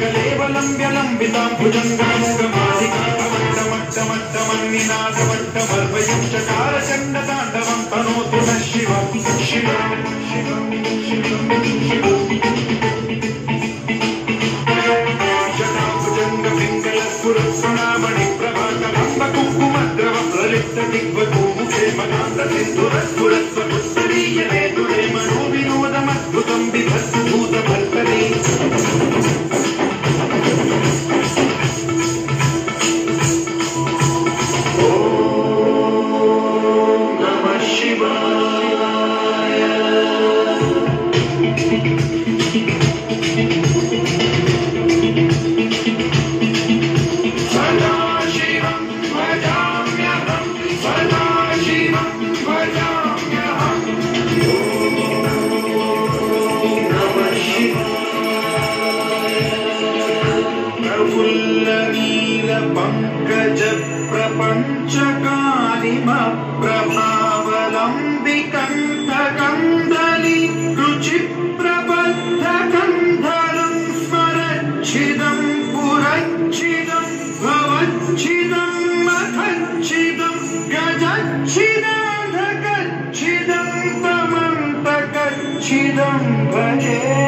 कलेवलम्ब्यलम्बितां भुजङ्गमोगमालिकामट्टमट्टमट्टमन्निनादमट्टमर्वयुं चकारचण्डताण्डवं तनोतु नः शिवं शिवं शिवं शिवं शिवम् जटाभुजङ्गपिङ्गलस्फुरप्रणामणिप्रभाकलम्बकुङ्कुमद्रव प्रलिप्त प्रफुल्लनीलपङ्कज प्रपञ्चकालिमप्रभावलम्बिकण्ठकन्दली रुचिप्रबद्धकन्धरं स्मरच्छिदं पुरच्छिदं भवच्छिदं मखच्छिदं गजच्छिदाधकच्छिदं तमन्तकच्छिदं भजे